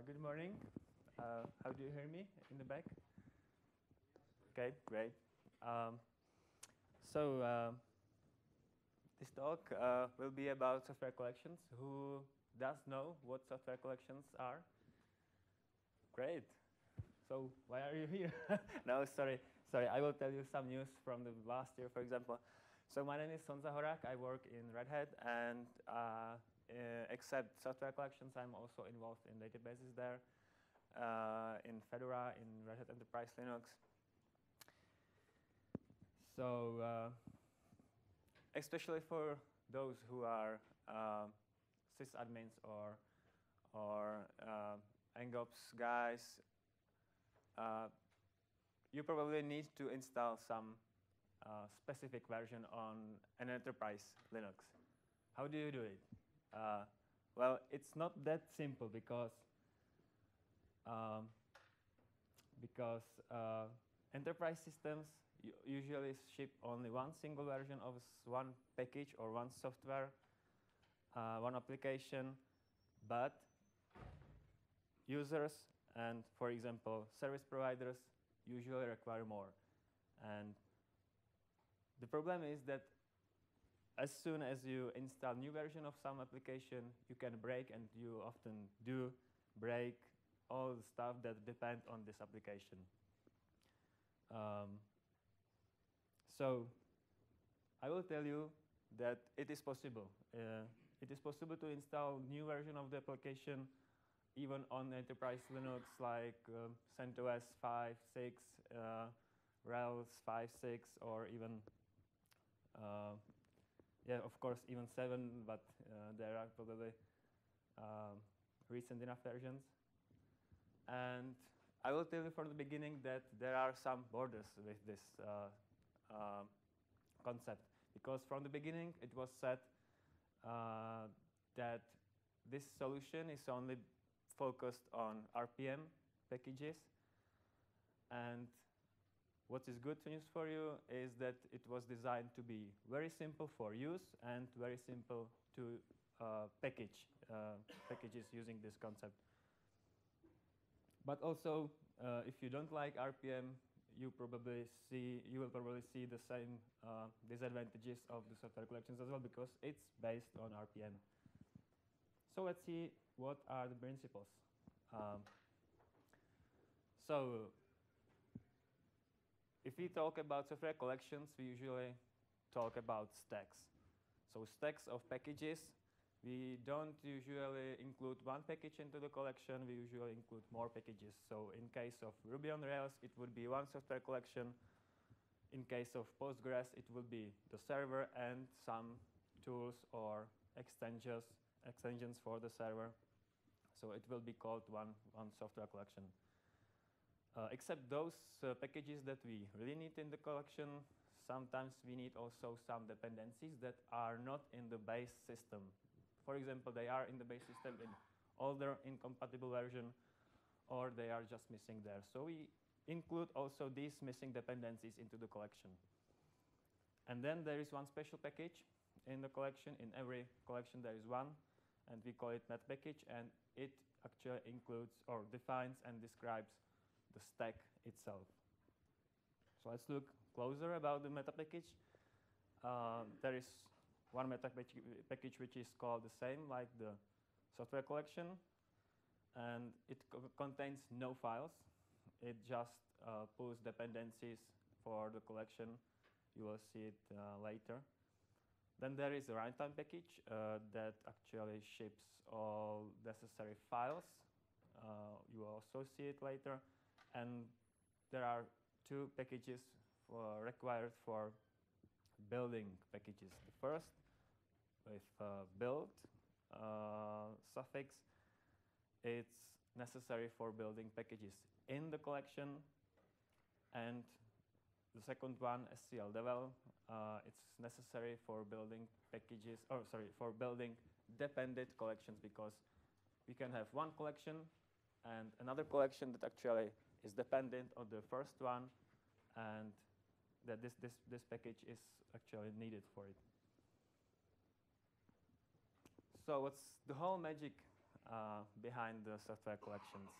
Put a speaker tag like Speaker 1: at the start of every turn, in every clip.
Speaker 1: Uh, good morning. Uh, how do you hear me in the back? Okay, great. Um, so uh, this talk uh, will be about software collections. Who does know what software collections are? Great. So why are you here? no, sorry, sorry. I will tell you some news from the last year, for example. So my name is Honza Horak. I work in Red Hat, and uh, except software collections, I'm also involved in databases there, uh, in Fedora, in Red Hat Enterprise Linux. So, uh, especially for those who are uh, sysadmins or or uh, NGOps guys, uh, you probably need to install some specific version on an enterprise Linux. How do you do it? Uh, well, it's not that simple because um, because uh, enterprise systems usually ship only one single version of one package or one software, uh, one application, but users and, for example, service providers usually require more. And the problem is that as soon as you install new version of some application, you can break, and you often do break all the stuff that depend on this application. Um, so I will tell you that it is possible. Uh, it is possible to install new version of the application even on enterprise Linux like um, CentOS 5, 6, uh, RHEL 5, 6, or even uh, yeah, of course, even seven, but uh, there are probably um, recent enough versions. And I will tell you from the beginning that there are some borders with this uh, uh, concept, because from the beginning it was said uh, that this solution is only focused on RPM packages, and what is good news for you is that it was designed to be very simple for use and very simple to uh, package uh, packages using this concept. But also, uh, if you don't like RPM, you probably see you will probably see the same uh, disadvantages of the software collections as well because it's based on RPM. So let's see what are the principles. Um, so if we talk about software collections, we usually talk about stacks. So stacks of packages. We don't usually include one package into the collection. We usually include more packages. So in case of Ruby on Rails, it would be one software collection. In case of Postgres, it would be the server and some tools or extensions, extensions for the server. So it will be called one, one software collection. Uh, except those uh, packages that we really need in the collection, sometimes we need also some dependencies that are not in the base system. For example, they are in the base system in older incompatible version, or they are just missing there. So we include also these missing dependencies into the collection. And then there is one special package in the collection. In every collection there is one, and we call it meta package, and it actually includes or defines and describes the stack itself. So let's look closer about the meta package. Uh, there is one meta package which is called the same like the software collection, and it co contains no files. It just uh, pulls dependencies for the collection. You will see it uh, later. Then there is a runtime package uh, that actually ships all necessary files. Uh, you will also see it later. And there are two packages for required for building packages. The first with uh, build uh, suffix, it's necessary for building packages in the collection. And the second one, SCL devel, uh, it's necessary for building packages, or sorry, for building dependent collections because we can have one collection and another collection that actually is dependent on the first one and that this, this, this package is actually needed for it. So what's the whole magic uh, behind the software collections.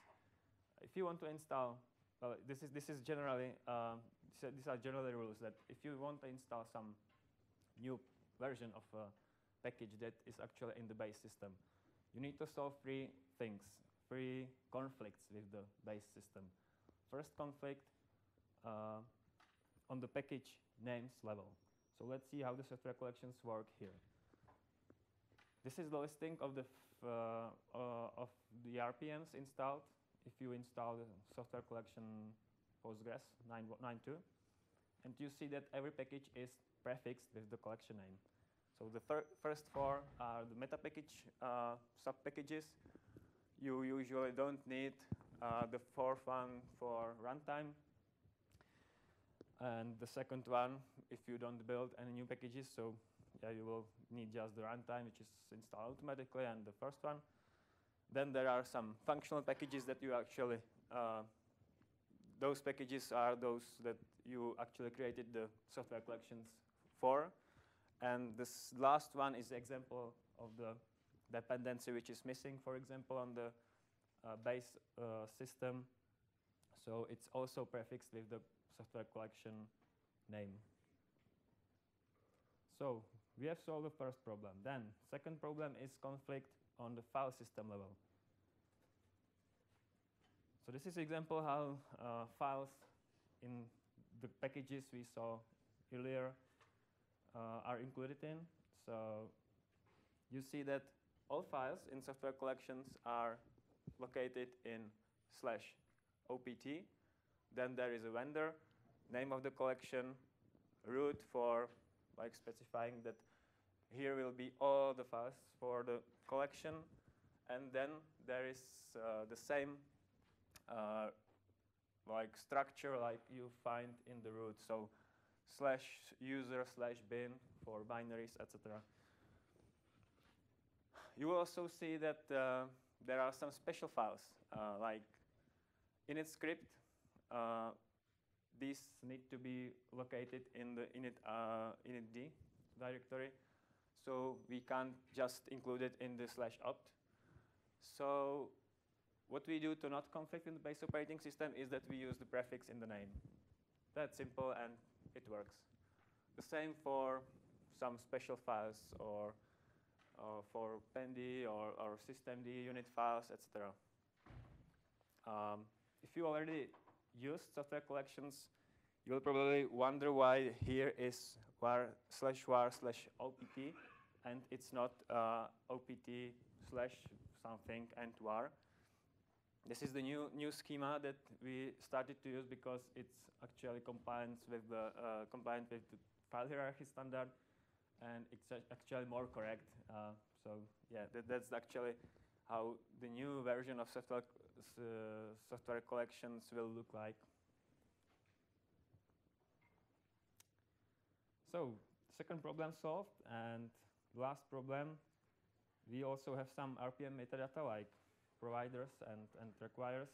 Speaker 1: If you want to install, well, this is this is generally uh, these are generally rules that if you want to install some new version of a package that is actually in the base system, you need to solve three things, three conflicts with the base system. First conflict uh, on the package names level. So let's see how the software collections work here. This is the listing of the uh, uh, of the RPMs installed if you install the software collection Postgres 9.2. And you see that every package is prefixed with the collection name. So the first four are the meta package uh, sub-packages. You usually don't need uh, the fourth one for runtime. And the second one, if you don't build any new packages, so yeah, you will need just the runtime, which is installed automatically, and the first one. Then there are some functional packages that you actually, uh, those packages are those that you actually created the software collections for. And this last one is example of the dependency which is missing, for example, on the base uh, system. So it's also prefixed with the software collection name. So we have solved the first problem. Then second problem is conflict on the file system level. So this is example how uh, files in the packages we saw earlier uh, are included in. So you see that all files in software collections are located in slash OPT. Then there is a vendor, name of the collection, root for like specifying that here will be all the files for the collection. And then there is uh, the same uh, like structure like you find in the root. So slash user slash bin for binaries, etc. You will also see that uh, there are some special files uh, like init script. Uh, these need to be located in the init uh, initd directory. So we can't just include it in the slash opt. So what we do to not conflict in the base operating system is that we use the prefix in the name. That's simple and it works. The same for some special files or uh, for PenD or, or systemd unit files, etc. Um, if you already use software collections, you'll probably wonder why here is var slash var slash opt and it's not uh, opt slash something and var. This is the new new schema that we started to use because it's actually compliant with the uh, compliant with the file hierarchy standard, and it's actually more correct. Uh, so yeah, that, that's actually how the new version of software uh, software collections will look like. So second problem solved, and last problem, we also have some RPM metadata like providers and, and requires.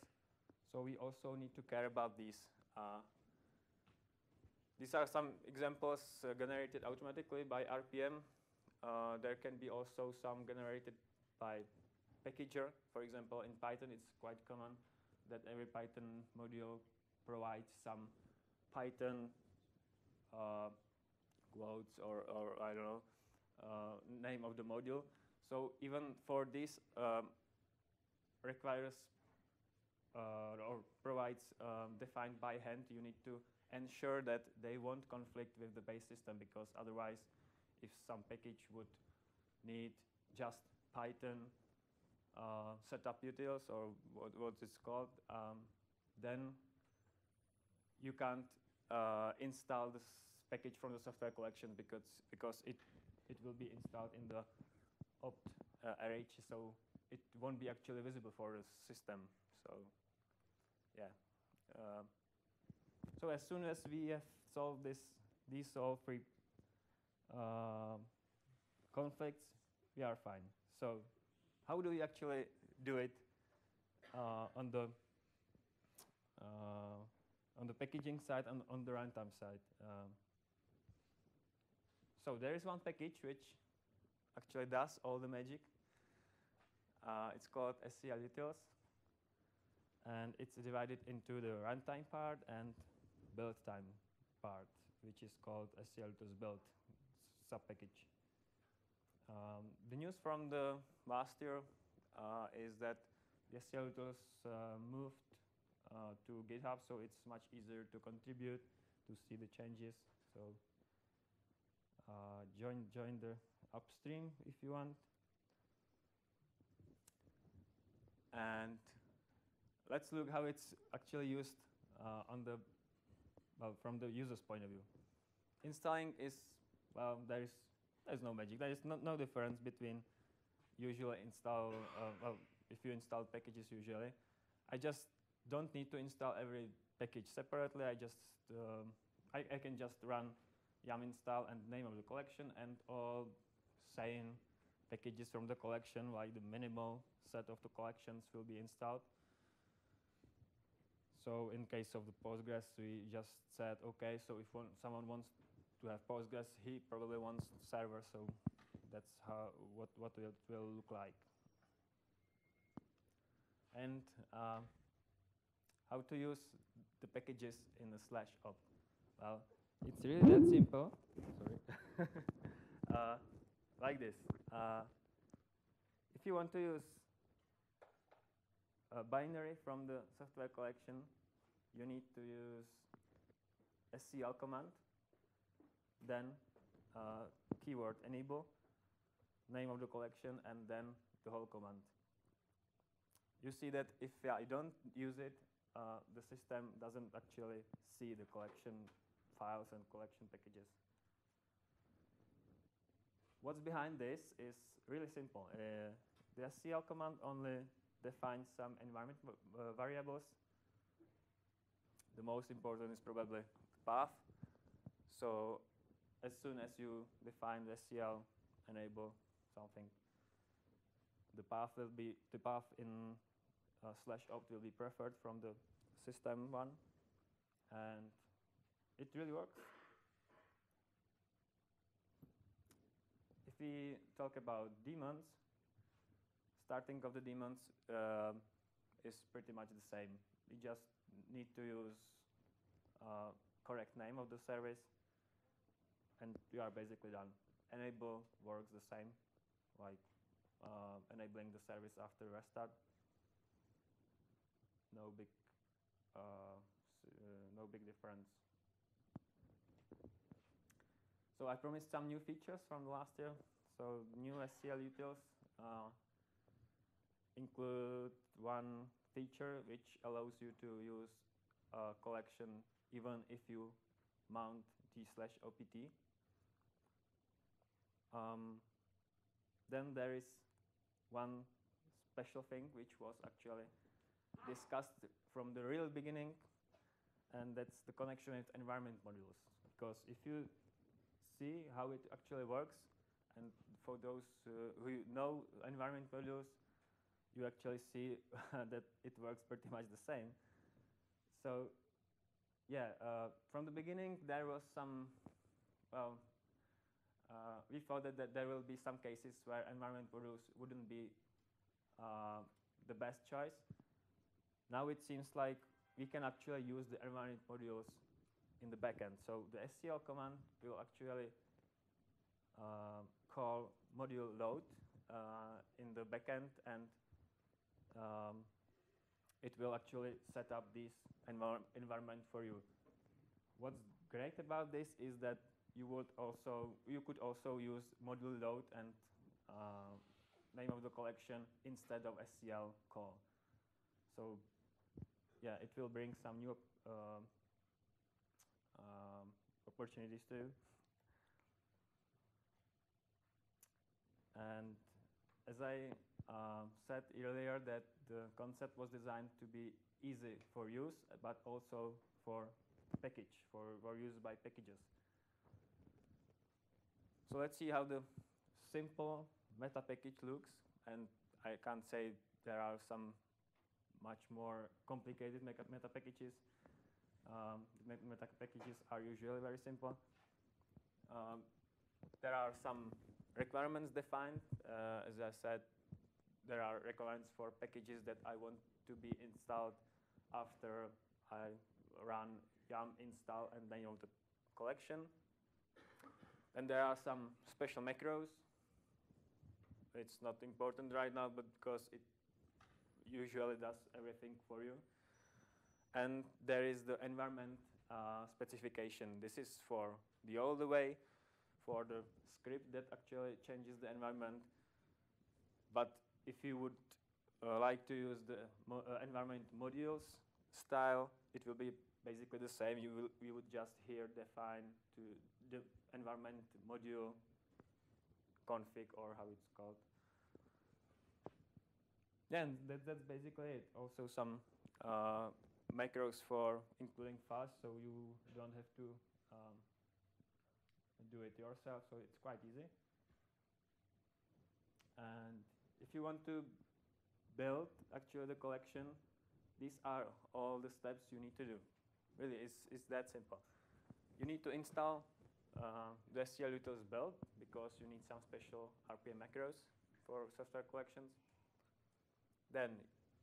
Speaker 1: So we also need to care about these. Uh, these are some examples uh, generated automatically by RPM. Uh, there can be also some generated by packager. For example, in Python, it's quite common that every Python module provides some Python uh, quotes or, or, I don't know, uh, name of the module. So even for this, um, requires uh, or provides um, defined by hand, you need to ensure that they won't conflict with the base system because otherwise, if some package would need just Python uh, setup utils or what, what it's called, um, then you can't uh, install this package from the software collection because because it it will be installed in the opt uh. So it won't be actually visible for the system. So yeah. Uh, so as soon as we have solved this, these all three uh, conflicts, we are fine. So how do we actually do it uh, on the uh, on the packaging side and on the runtime side? Um, so there is one package which actually does all the magic. Uh, it's called SCL utils, and it's divided into the runtime part and build time part, which is called SCL utils build subpackage. Um, the news from the last year uh, is that the SCL utils uh, moved uh, to GitHub, so it's much easier to contribute, to see the changes. So uh, join join the upstream if you want. And let's look how it's actually used uh, on the well from the user's point of view. Installing is well there is there's no magic. There is no, no difference between usual install uh, well if you install packages usually. I just don't need to install every package separately. I just um, I, I can just run yum install and name of the collection and all same packages from the collection, like the minimal set of the collections will be installed. So in case of the Postgres, we just said, okay, so if one, someone wants to have Postgres, he probably wants server, so that's how what, what it will look like. And uh, how to use the packages in the slash op. Well, it's really that simple. Sorry. uh, like this. Uh, if you want to use a binary from the software collection, you need to use scl command, then uh, keyword enable, name of the collection, and then the whole command. You see that if I don't use it, uh, the system doesn't actually see the collection files and collection packages. What's behind this is really simple. Uh, the scl command only defines some environment variables. The most important is probably path. So as soon as you define the scl enable something, the path will be the path in uh, slash opt will be preferred from the system one, and it really works. If we talk about daemons, starting of the daemons uh, is pretty much the same. We just need to use uh, correct name of the service, and we are basically done. Enable works the same, like uh, enabling the service after restart. No big, uh, no big difference. So I promised some new features from last year. So new SCL utils uh, include one feature which allows you to use a collection even if you mount t slash opt. Um, then there is one special thing which was actually discussed from the real beginning, and that's the connection with environment modules. Because if you see how it actually works, and for those uh, who know environment modules, you actually see that it works pretty much the same. So yeah, uh, from the beginning there was some, well, uh, we thought that, that, there will be some cases where environment modules wouldn't be uh, the best choice. Now it seems like we can actually use the environment modules in the backend. So the scl command will actually uh, call module load uh, in the backend and um, it will actually set up this envir environment for you. What's great about this is that you would also you could also use module load and uh, name of the collection instead of SCL call. So yeah, it will bring some new uh, um, opportunities too. And as I uh, said earlier, that the concept was designed to be easy for use, but also for package, for, for use by packages. So let's see how the simple meta package looks. And I can't say there are some much more complicated meta packages. Um, meta packages are usually very simple. Um, there are some requirements defined. Uh, as I said, there are requirements for packages that I want to be installed after I run yum install and then the collection. And there are some special macros. It's not important right now, but because it usually does everything for you. And there is the environment uh, specification. This is for the older way, for the script that actually changes the environment. But if you would uh, like to use the mo uh, environment modules style, it will be basically the same. You will you would just here define to the environment module config or how it's called. Then that, that's basically it. Also some uh, macros for including fuzz, so you don't have to um, do it yourself, so it's quite easy. And if you want to build actually the collection, these are all the steps you need to do. Really, it's, it's that simple. You need to install uh, the SCLUtils build because you need some special RPM macros for software collections. Then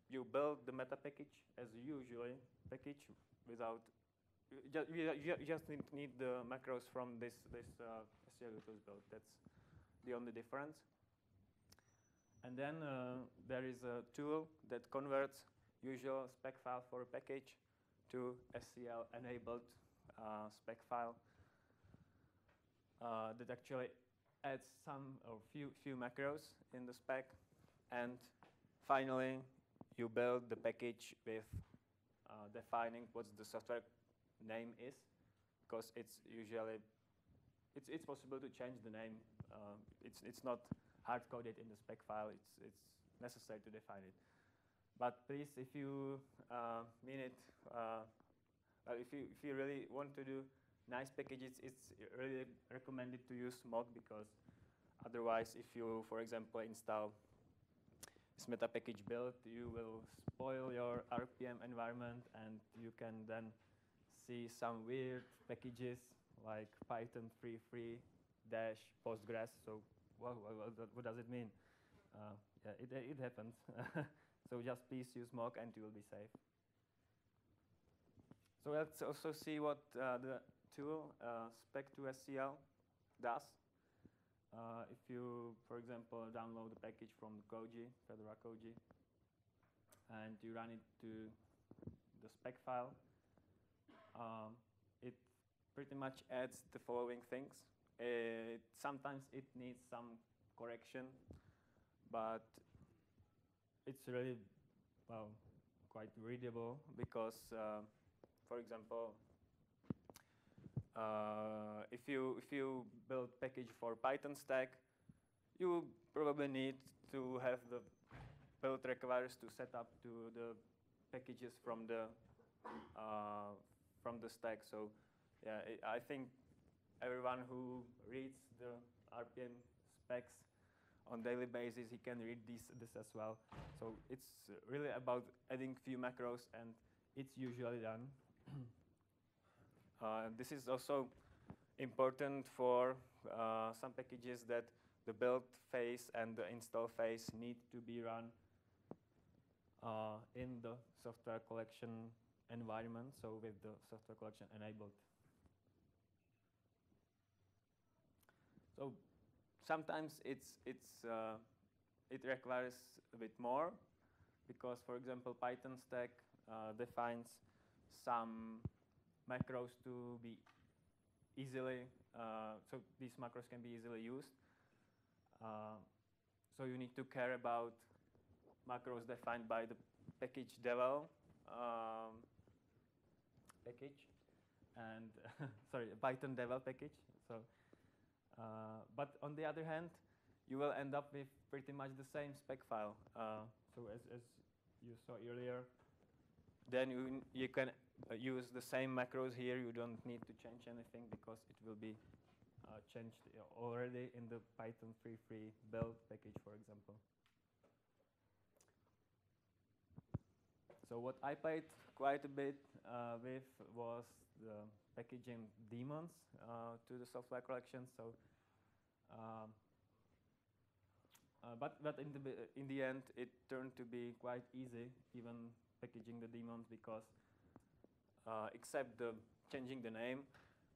Speaker 1: you build the meta package as usually package without ju you, just need, the macros from this this uh, build. That's the only difference. And then uh, there is a tool that converts usual spec file for a package to SCL enabled uh, spec file uh, that actually adds some or few few macros in the spec. And finally you build the package with uh, defining what the software name is because it's usually it's it's possible to change the name uh, it's it's not hard coded in the spec file it's it's necessary to define it but please, if you uh, mean it, uh, if you if you really want to do nice packages, it's really recommended to use Mock because otherwise, if you, for example, install this meta package build, you will spoil your RPM environment, and you can then see some weird packages like Python free free dash Postgres. So, what, does it mean? Uh, yeah, it it happens. So just please use mock and you will be safe. So let's also see what uh, the tool uh, spec2scl does. Uh, if you, for example, download the package from Koji, Fedora Koji, and you run it to the spec file, um, it pretty much adds the following things. It, sometimes it needs some correction, but it's really well quite readable because, uh, for example, uh, if you if you build package for Python stack, you probably need to have the build requires to set up to the packages from the uh, from the stack. So yeah, I think everyone who reads the RPM specs on daily basis, he can read this, this as well. So it's really about adding few macros, and it's usually done. uh, this is also important for uh, some packages that the build phase and the install phase need to be run uh, in the software collection environment, so with the software collection enabled. So sometimes it's it's uh, it requires a bit more because, for example, Python stack uh, defines some macros to be easily uh, so these macros can be easily used. Uh, so you need to care about macros defined by the package devel um, package and sorry Python devel package. So uh, but on the other hand, you will end up with pretty much the same spec file. Uh, so as, as you saw earlier, then you, you can uh, use the same macros here. You don't need to change anything because it will be uh, changed already in the Python free free build package, for example. So what I played quite a bit uh, with was the packaging daemons uh, to the software collection. So um, uh, but but in the in the end, it turned to be quite easy, even packaging the daemons, because uh, except the changing the name,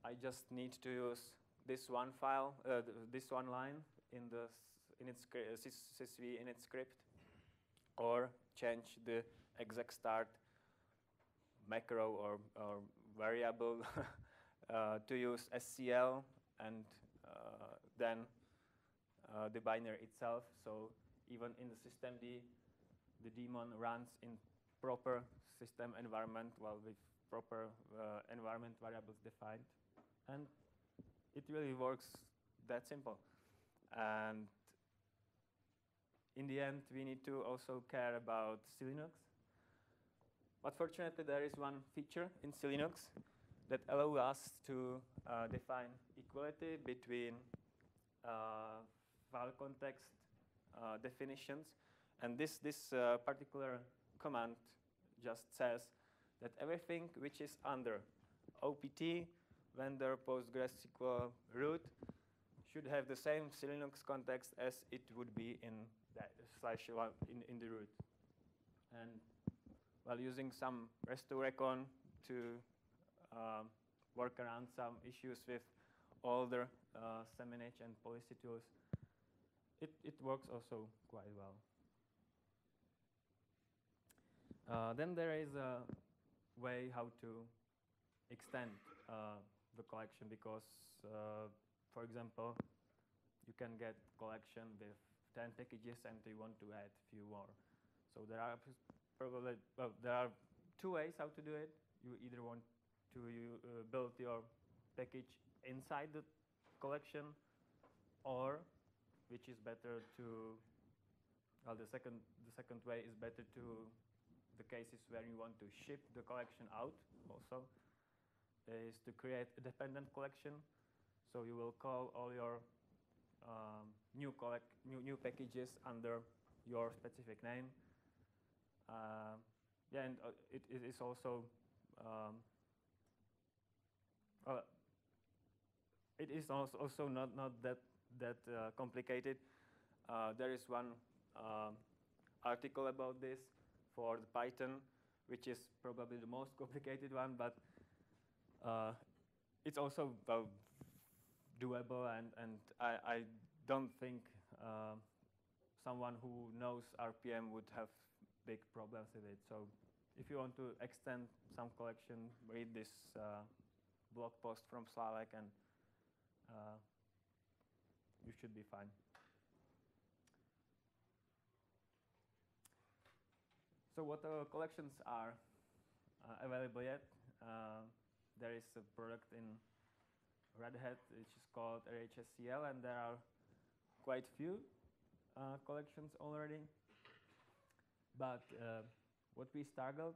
Speaker 1: I just need to use this one file, uh, this one line in the in its sysv in its script, or change the exec start macro or, or variable uh, to use SCL and uh, then uh, the binary itself. So even in the systemd, the daemon runs in proper system environment, well, with proper environment variables defined. And it really works that simple. And in the end, we need to also care about SELinux. But fortunately, there is one feature in SELinux that allows us to uh, define equality between uh, file context uh, definitions. And this, this uh, particular command just says that everything which is under OPT, vendor, PostgreSQL root should have the same SELinux context as it would be in that slash in, in the root. And while using some RestoreCon to um, work around some issues with older uh, semanage and policy tools, it, it works also quite well. Uh, then there is a way how to extend uh, the collection because, uh, for example, you can get collection with 10 packages and you want to add few more. So there are probably, well, there are two ways how to do it. You either want to you, uh, build your package inside the collection or which is better to, well, the second, the second way is better to the cases where you want to ship the collection out also, is to create a dependent collection. So you will call all your um, new, collect, new, new packages under your specific name. Uh, yeah, and uh, it, it is also um, it is also, also not, not that that uh, complicated. Uh, there is one um, article about this for the Python, which is probably the most complicated one, but uh, it's also doable, and, and I, I don't think uh, someone who knows RPM would have big problems with it. So if you want to extend some collection, read this uh, blog post from Slavek and uh, you should be fine. So what uh, collections are uh, available yet? Uh, there is a product in Red Hat which is called RHSCL and there are quite few uh, collections already. But uh, what we struggled,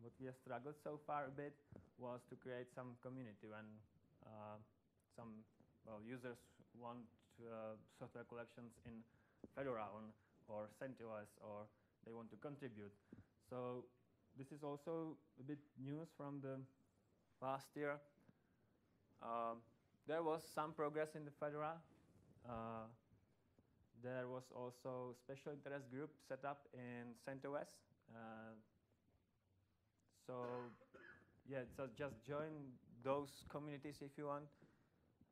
Speaker 1: what we have struggled so far a bit was to create some community when uh, some well, users want uh, software collections in Fedora or CentOS, or they want to contribute. So this is also a bit news from the last year. Uh, there was some progress in the Fedora. Uh, there was also special interest group set up in CentOS. Uh, so yeah, so just join those communities if you want.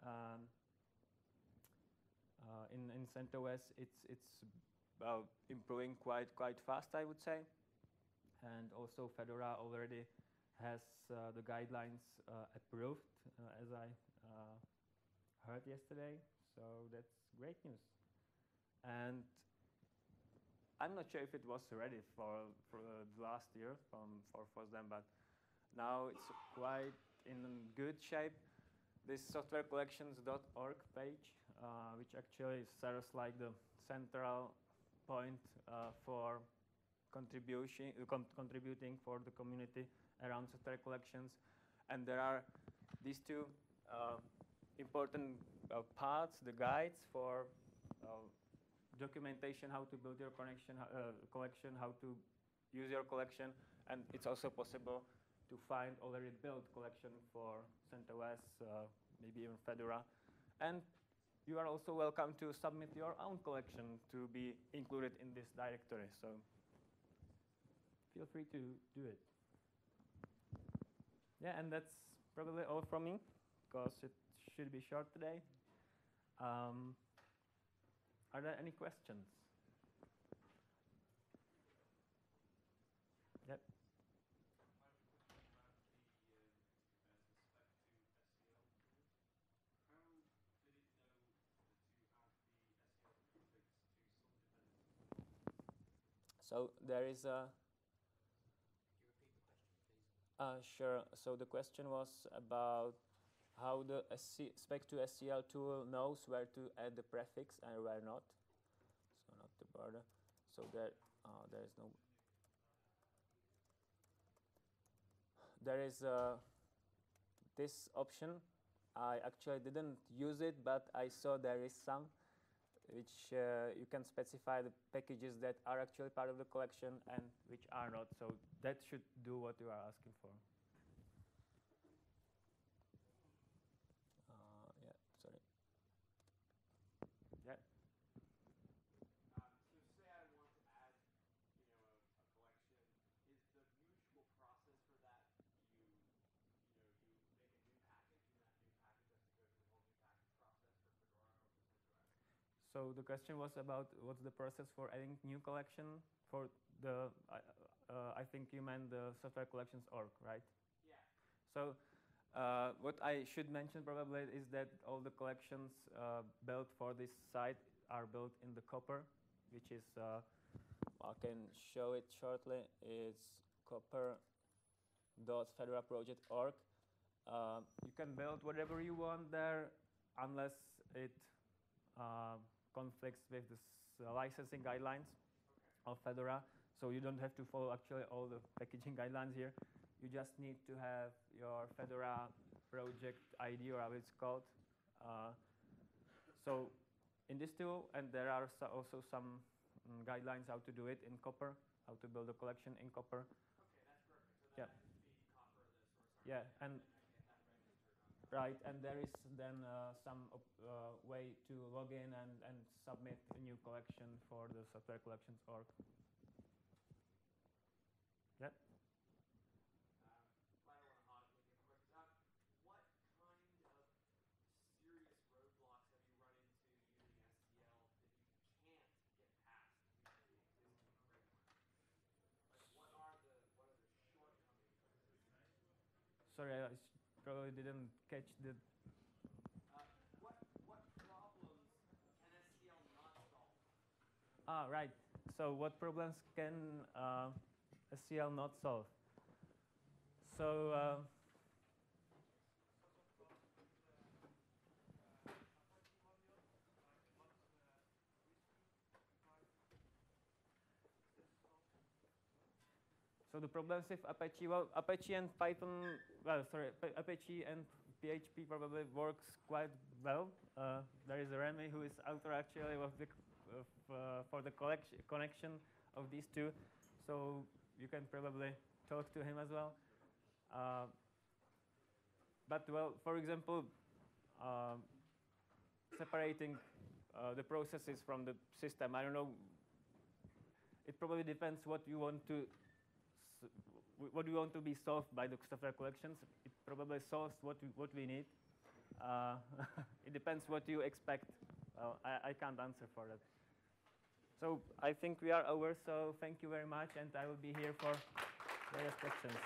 Speaker 1: Um, uh, in in CentOS, it's it's well, improving quite quite fast, I would say. And also Fedora already has uh, the guidelines uh, approved, uh, as I uh, heard yesterday. So that's great news. And I'm not sure if it was ready for for last year from for FOSDEM, but now it's quite in good shape. This softwarecollections.org page uh, which actually serves like the central point uh, for contribution, uh, contributing for the community around software collections. And there are these two important parts, the guides for documentation, how to build your connection, uh, collection, how to use your collection, and it's also possible to find already built collection for CentOS, uh, maybe even Fedora. And you are also welcome to submit your own collection to be included in this directory. So feel free to do it. Yeah, and that's probably all from me because it should be short today. Um, are there any questions? Yep. So there is a. Uh, sure. So the question was about how the SC spec2scl tool knows where to add the prefix and where not. So not the border. So there, uh, there is no. There is uh, this option. I actually didn't use it, but I saw there is some which uh, you can specify the packages that are actually part of the collection and which are not. So that should do what you are asking for. Uh, yeah, sorry. Yeah.
Speaker 2: Um, so say I want to add, you know, a, a collection. Is the usual process for that you, you know, you make a new package and that new package has to go through the whole new package process for Fedora or for CentOS?
Speaker 1: So the question was about what's the process for adding new collection for the, uh, uh, I think you meant the software collections org, right?
Speaker 2: Yeah.
Speaker 1: So uh, what I should mention probably is that all the collections uh, built for this site are built in the Copr, which is, uh, I can show it shortly, it's copr.fedoraproject.org. Uh, you can build whatever you want there unless it uh, conflicts with the uh, licensing guidelines of Fedora. So you don't have to follow actually all the packaging guidelines here. You just need to have your Fedora project ID or how it's called. Uh, so in this tool, and there are so also some mm, guidelines how to do it in Copr, how to build a collection in Copr.
Speaker 2: Okay, that's perfect. So
Speaker 1: Yeah.
Speaker 2: that be Copr,
Speaker 1: Yeah, and
Speaker 2: then I can get that registered on.
Speaker 1: Right, and there is then uh, some uh, way to log in and, and submit a new collection for the software collections org. Yeah. Sorry, I probably didn't catch the.
Speaker 2: Uh, what, what problems can not solve?
Speaker 1: Ah, right. So, what problems can uh, SCL not solve? So, uh, So the problems with Apache, well, Apache and Python, well, sorry, Pa- Apache and PHP probably works quite well. Uh, there is a Remi who is author actually of the, of, uh, for the collection, connection of these two. So you can probably talk to him as well. Uh, but well, for example, um, separating uh, the processes from the system, I don't know. It probably depends what you want to what we want to be solved by the software collections. It probably solves what we, what we need. Uh, it depends what you expect. Well, I, I can't answer for that. So I think we are over. So thank you very much, and I will be here for various questions.